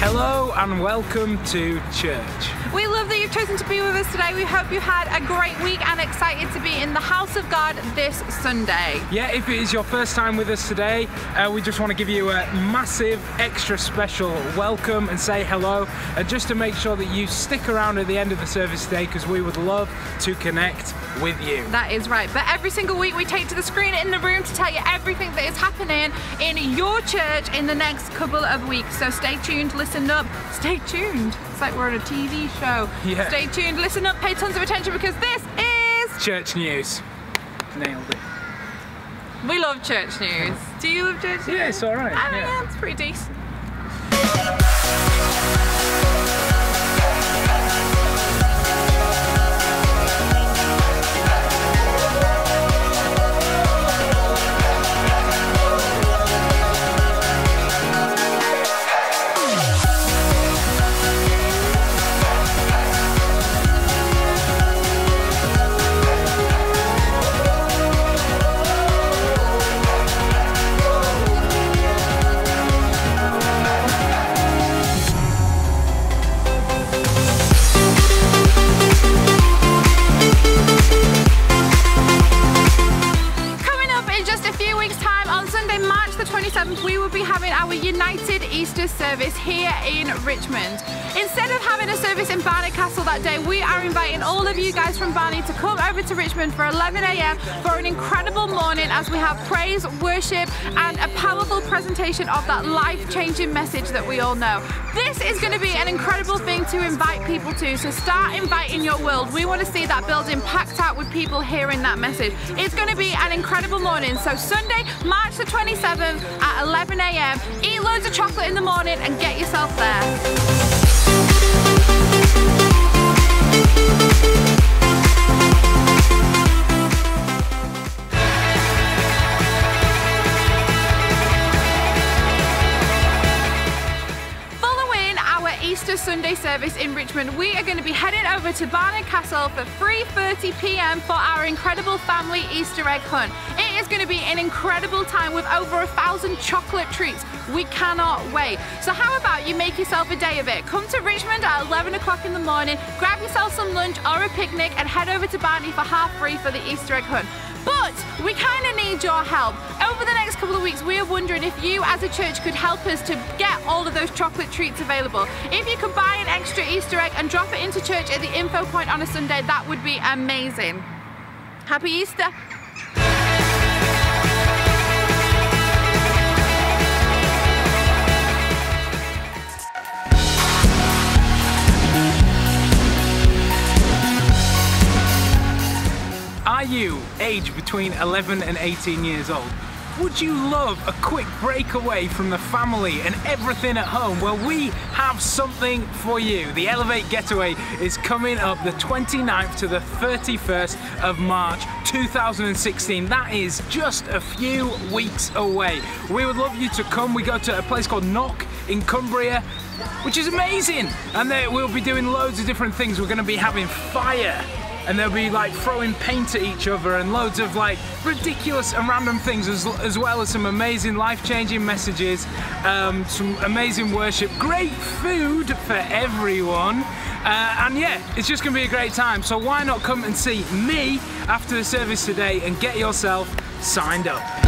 Hello and welcome to church. We love that you've chosen to be with us today. We hope you had a great week and excited to be in the house of God this Sunday. Yeah, if it is your first time with us today, uh, we just want to give you a massive, extra special welcome and say hello. And just to make sure that you stick around at the end of the service today because we would love to connect with you. That is right. But every single week we take to the screen in the room to tell you everything that is happening in your church in the next couple of weeks. So stay tuned, listen up, stay tuned. It's like we're on a TV show. Yeah. Stay tuned, listen up, pay tons of attention because this is. Church news. Nailed it. We love church news. Do you love church news? Yeah, it's all right, I mean, yeah. it's pretty decent. Weeks' time, on Sunday, March the 27th, we will be having our United Easter service here in Richmond. Instead of having a service in Barnard Castle that day, we are inviting all of you guys from Barney to come over to Richmond for 11am for an incredible morning as we have praise, worship, and a powerful presentation of that life-changing message that we all know. This is going to be an incredible thing to invite people to, so start inviting your world. We want to see that building packed out with people hearing that message. It's going to be an incredible morning. So Sunday, March the 27th at 11 a.m. Eat loads of chocolate in the morning and get yourself there. Sunday service in Richmond, we are going to be heading over to Barnard Castle for 3:30 p.m. for our incredible family Easter egg hunt. It is going to be an incredible time with over a thousand chocolate treats. We cannot wait. So how about you make yourself a day of it? Come to Richmond at 11 o'clock in the morning, grab yourself some lunch or a picnic, and head over to Barney for half free for the Easter egg hunt. But we kind of need your help. Over the next couple of weeks, we are wondering if you as a church could help us to get all of those chocolate treats available. If you could buy an extra Easter egg and drop it into church at the info point on a Sunday, that would be amazing. Happy Easter! Are you aged between 11 and 18 years old? Would you love a quick breakaway from the family and everything at home? Well, we have something for you. The Elevate Getaway is coming up the 29th to the 31st of March 2016. That is just a few weeks away. We would love you to come. We go to a place called Knock in Cumbria, which is amazing. And there we'll be doing loads of different things. We're going to be having fire and they'll be like throwing paint at each other and loads of like ridiculous and random things as, as well as some amazing life-changing messages um, some amazing worship great food for everyone uh, and yeah it's just gonna be a great time. So why not come and see me after the service today and get yourself signed up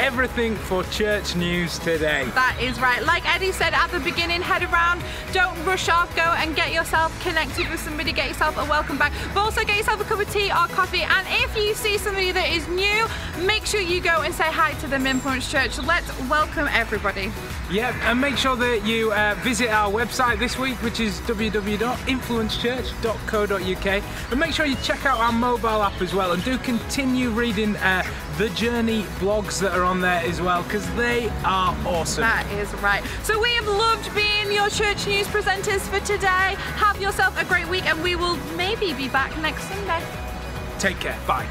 everything for church news today. That is right. Like Eddie said at the beginning, head around, don't rush off, go and get yourself connected with somebody, get yourself a welcome back. But also get yourself a cup of tea or coffee. And if you see somebody that is new, make sure you go and say hi to them in Influence Church. Let's welcome everybody. Yeah, and make sure that you uh, visit our website this week, which is www.influencechurch.co.uk, and make sure you check out our mobile app as well, and do continue reading uh, the Journey blogs that are on there as well, because they are awesome. That is right. So we have loved being your church news presenters for today. Have yourself a great week, and we will maybe be back next Sunday. Take care. Bye.